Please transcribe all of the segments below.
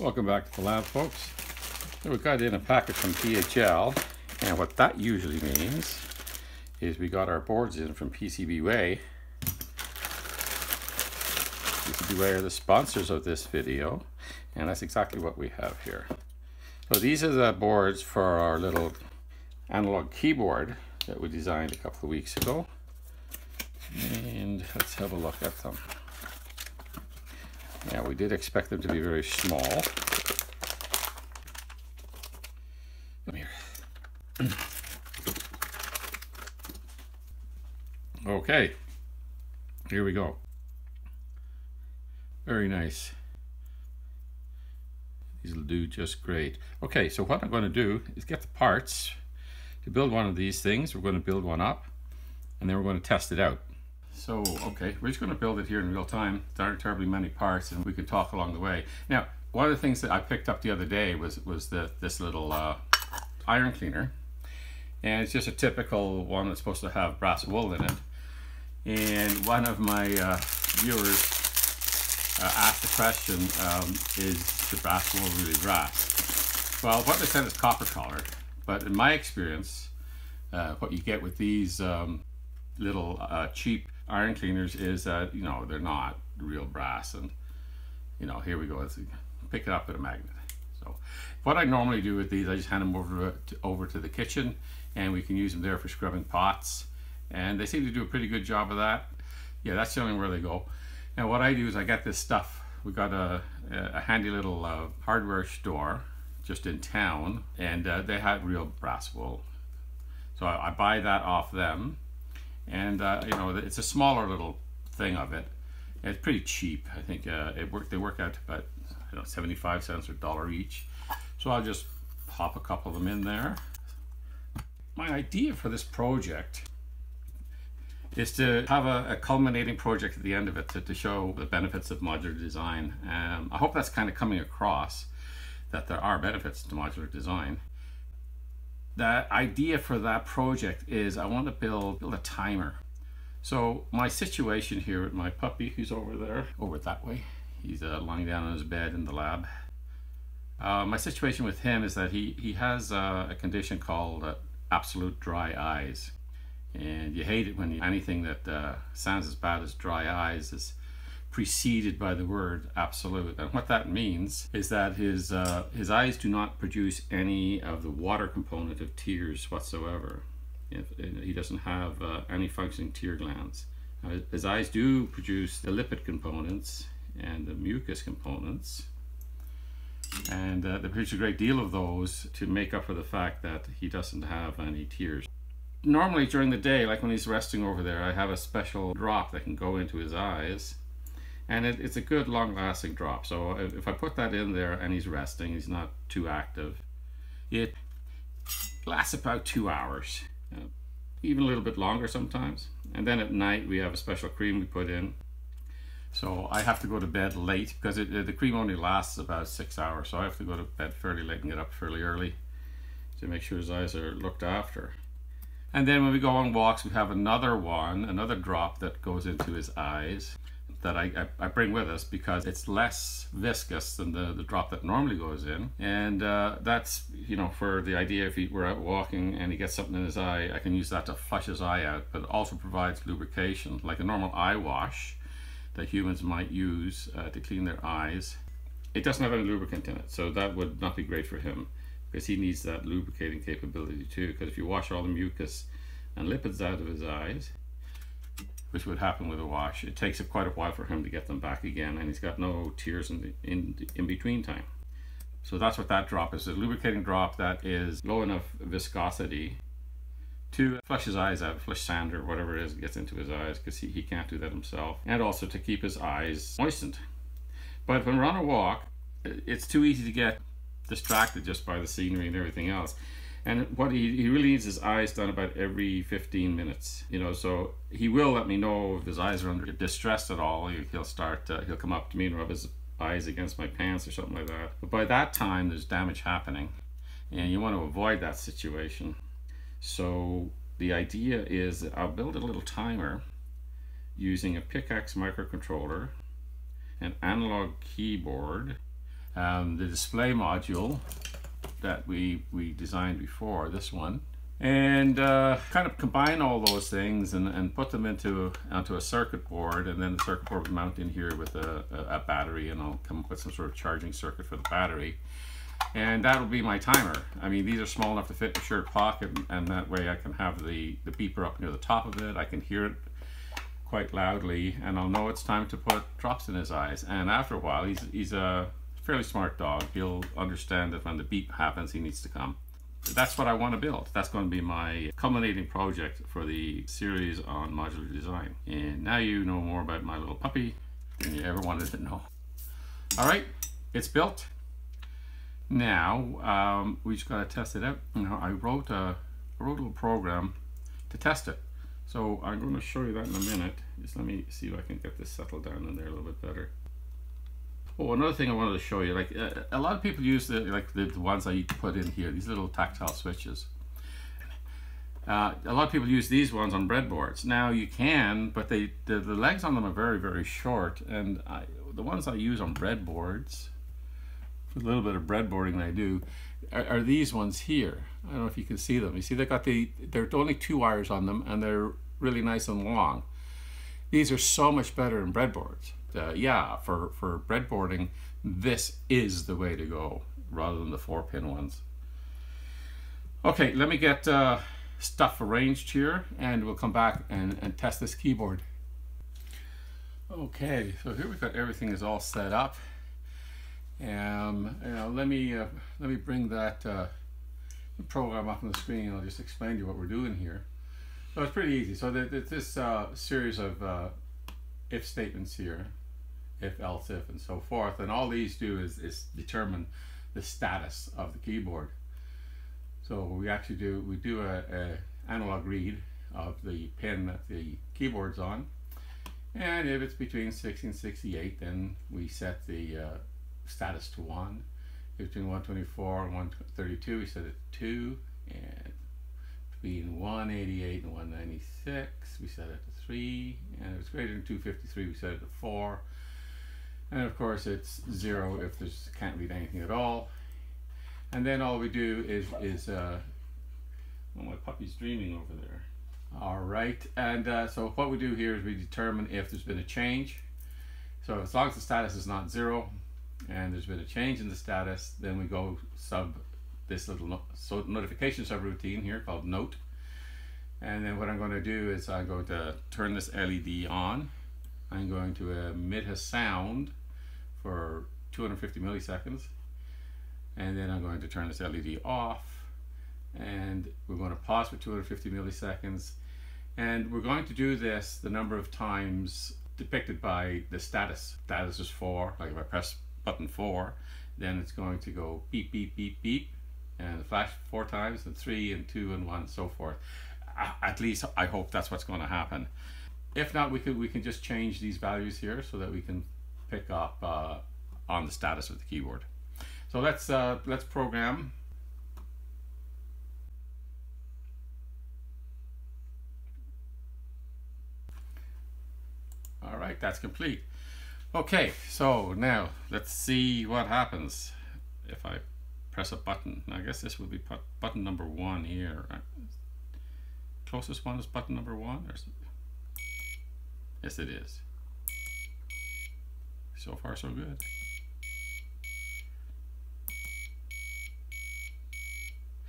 Welcome back to the lab, folks. So we got in a package from DHL, and what that usually means is we got our boards in from PCBWay. PCBWay are the sponsors of this video, and that's exactly what we have here. So these are the boards for our little analog keyboard that we designed a couple of weeks ago. And let's have a look at them. Yeah, we did expect them to be very small. Come here. okay, here we go. Very nice. These will do just great. Okay, so what I'm going to do is get the parts to build one of these things. We're going to build one up and then we're going to test it out. So, okay, we're just going to build it here in real time. There aren't terribly many parts and we can talk along the way. Now, one of the things that I picked up the other day was, was the, this little uh, iron cleaner. And it's just a typical one that's supposed to have brass wool in it. And one of my uh, viewers uh, asked the question, um, is the brass wool really brass? Well, what they said is copper colored. But in my experience, uh, what you get with these um, little uh, cheap iron cleaners is that you know they're not real brass and you know here we go let's pick it up with a magnet. So what I normally do with these I just hand them over to, over to the kitchen and we can use them there for scrubbing pots. And they seem to do a pretty good job of that. Yeah that's showing where they go. Now what I do is I get this stuff. We got a, a handy little uh, hardware store just in town and uh, they had real brass wool. So I, I buy that off them and uh, you know it's a smaller little thing of it. It's pretty cheap. I think uh, it work. They work out to about I don't know, 75 cents or dollar each. So I'll just pop a couple of them in there. My idea for this project is to have a, a culminating project at the end of it to, to show the benefits of modular design. Um, I hope that's kind of coming across that there are benefits to modular design the idea for that project is I want to build, build a timer. So my situation here with my puppy who's over there, over that way, he's uh, lying down on his bed in the lab. Uh, my situation with him is that he, he has uh, a condition called uh, absolute dry eyes. And you hate it when you, anything that uh, sounds as bad as dry eyes is preceded by the word absolute. And what that means is that his, uh, his eyes do not produce any of the water component of tears whatsoever. He doesn't have uh, any functioning tear glands. His eyes do produce the lipid components and the mucus components. And uh, they produce a great deal of those to make up for the fact that he doesn't have any tears. Normally during the day, like when he's resting over there, I have a special drop that can go into his eyes and it, it's a good long lasting drop. So if, I put that in there and he's resting he's not too active it lasts about two hours. Uh, even a little bit longer sometimes. And then at night we have a special cream we put in. So I have to go to bed late because it, the cream only lasts about six hours. So I have to go to bed fairly late and get up fairly early to make sure his eyes are looked after. And then when we go on walks we have another one another drop that goes into his eyes that I, I, I, bring with us because it's less viscous than the, the drop that normally goes in. And uh, that's, you know, for the idea if he were out walking and he gets something in his eye, I can use that to flush his eye out, but it also provides lubrication, like a normal eye wash that humans might use uh, to clean their eyes. It doesn't have any lubricant in it, so that would not be great for him because he needs that lubricating capability too. Because if you wash all the mucus and lipids out of his eyes, which would happen with a wash. It takes quite a while for him to get them back again, and he's got no tears in, the, in, in between time. So that's what that drop is, a lubricating drop that is low enough viscosity to flush his eyes out, flush sand or whatever it is gets into his eyes because he, he can't do that himself. And also to keep his eyes moistened. But when we're on a walk, it's too easy to get distracted just by the scenery and everything else and what he, he really needs his eyes done about every 15 minutes you know so he will let me know if his eyes are under distress at all. He'll start uh, he'll come up to me and rub his eyes against my pants or something like that. But by that time there's damage happening and you want to avoid that situation. So the idea is that I'll build a little timer using a PICAXE microcontroller an analog keyboard um, the display module that we, we designed before, this one, and uh, kind of combine all those things and, and put them into onto a circuit board and then the circuit board will mount in here with a, a, battery and I'll come up with some sort of charging circuit for the battery and that'll be my timer. I mean these are small enough to fit in a shirt pocket and that way I can have the, the beeper up near the top of it. I can hear it quite loudly and I'll know it's time to put drops in his eyes and after a while he's, he's a fairly smart dog. He'll understand that when the beep happens he needs to come that's what I want to build. That's going to be my culminating project for the series on modular design. And now you know more about my little puppy than you ever wanted to know. All right, it's built. Now um, we just got to test it out. You know, I wrote a, I wrote a little program to test it. So I'm going to show you that in a minute. Just let me see if I can get this settled down in there a little bit better. Oh, another thing I wanted to show you, like uh, a lot of people use the like the, the, ones I put in here, these little tactile switches. Uh, a lot of people use these ones on breadboards. Now you can, but they the, the legs on them are very very short, and I, the ones I use on breadboards, a little bit of breadboarding I do, are, are, these ones here. I don't know if you can see them. You see they got the they're only two wires on them, and they're really nice and long. These are so much better in breadboards uh, yeah, for, for breadboarding, this is the way to go rather than the four pin ones. Okay, let me get uh, stuff arranged here and we'll come back and, and test this keyboard. Okay, so here we've got everything is all set up. Um, you know, let me uh, let me bring that uh, program up on the screen. and I'll just explain to you what we're doing here. So it's pretty easy. So there's this uh, series of uh, if statements here if, else, if, and so forth. And all these do is, is determine the status of the keyboard. So we actually do, we do a, a analog read of the pin that the keyboard's on. And if it's between 60 and 68, then we set the uh, status to 1. Between 124 and 132, we set it to 2. And between 188 and 196, we set it to 3. And if it's greater than 253, we set it to 4. And of course it's zero if there's can't read anything at all. And then all we do is, is uh, well, my puppy's dreaming over there. All right, and uh, so what we do here is we determine if there's been a change. So as long as the status is not zero and there's been a change in the status, then we go sub this little no so notification subroutine here called note. And then what I'm going to do is I'm going to turn this LED on. I'm going to emit a sound for 250 milliseconds and then I'm going to turn this LED off and we're going to pause for 250 milliseconds and we're going to do this the number of times depicted by the status. Status is 4, like if I press button 4 then it's going to go beep beep beep beep and flash 4 times and 3 and 2 and 1 and so forth. At least I hope that's what's going to happen. If not, we can we can just change these values here so that we can pick up uh, on the status of the keyboard. So let's uh, let's program. All right, that's complete. Okay, so now let's see what happens if I press a button. I guess this would be button number one here. Closest one is button number one. Or yes, it is. So far, so good.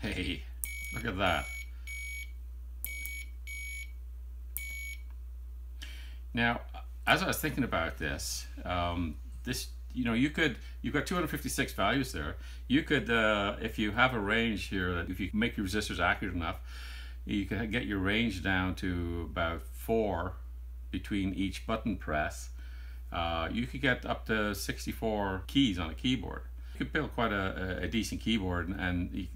Hey, look at that. Now, as I was thinking about this, um, this you know you could you've got 256 values there. You could uh, if you have a range here that if you make your resistors accurate enough, you can get your range down to about four between each button press uh, you could get up to 64 keys on a keyboard. You could build quite a, a decent keyboard and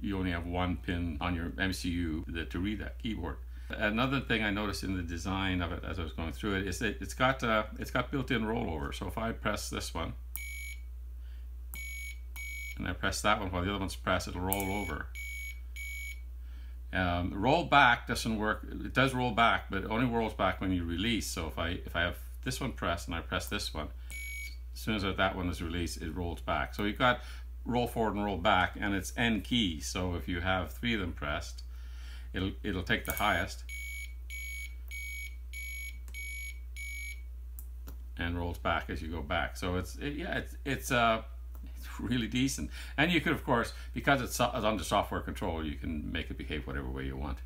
you only have one pin on your MCU to read that keyboard. Another thing I noticed in the design of it as I was going through it is that it's got uh, it's got built-in rollover. So if I press this one and I press that one while the other one's pressed, it'll roll over. Um, roll back doesn't work. It does roll back, but it only rolls back when you release. So if I if I have this one pressed and I press this one, as soon as that one is released, it rolls back. So you've got roll forward and roll back, and it's N key. So if you have three of them pressed, it'll it'll take the highest and rolls back as you go back. So it's it, yeah, it's it's uh it's really decent. And you could of course because it's, it's under software control, you can make it behave whatever way you want.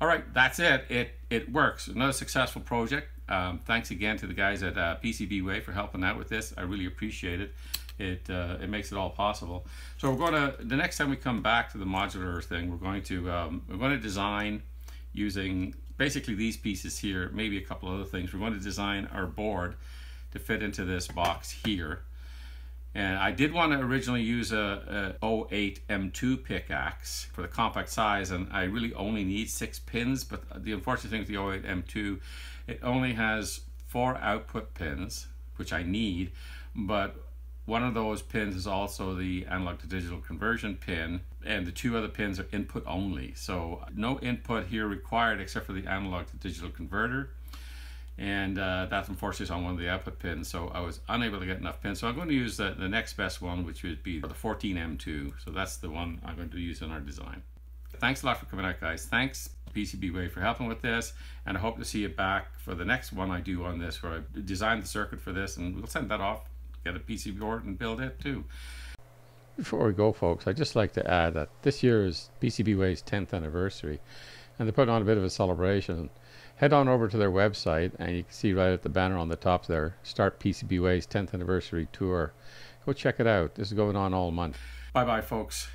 All right, that's it. It it works. Another successful project. Um, thanks again to the guys at uh, PCBWay for helping out with this. I really appreciate it. It uh, it makes it all possible. So we're going to the next time we come back to the modular thing, we're going to um, we're going to design using basically these pieces here, maybe a couple other things. We're going to design our board to fit into this box here. And I did want to originally use a, a 08 M2 PICAXE for the compact size, and I really only need six pins, but the unfortunate thing with the 08 M2, it only has four output pins, which I need, but one of those pins is also the analog to digital conversion pin, and the two other pins are input only. So no input here required except for the analog to digital converter. And uh, that's unfortunately on one of the output pins, so I was unable to get enough pins. So I'm going to use the, the next best one, which would be the 14M2. So that's the one I'm going to use in our design. Thanks a lot for coming out, guys. Thanks PCBWay for helping with this, and I hope to see you back for the next one I do on this, where I design the circuit for this, and we'll send that off get a PCB board and build it too. Before we go, folks, I'd just like to add that this year is PCBWay's 10th anniversary, and they're putting on a bit of a celebration. Head on over to their website, and you can see right at the banner on the top there, Start PCBWay's 10th anniversary tour. Go check it out. This is going on all month. Bye bye, folks.